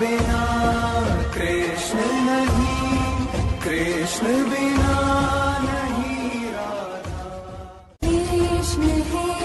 बिना कृष्ण नहीं कृष्ण बिना नहीं राधा। कृष्ण है